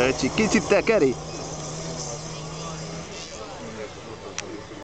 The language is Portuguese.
Ötsi, kicsit tekeri.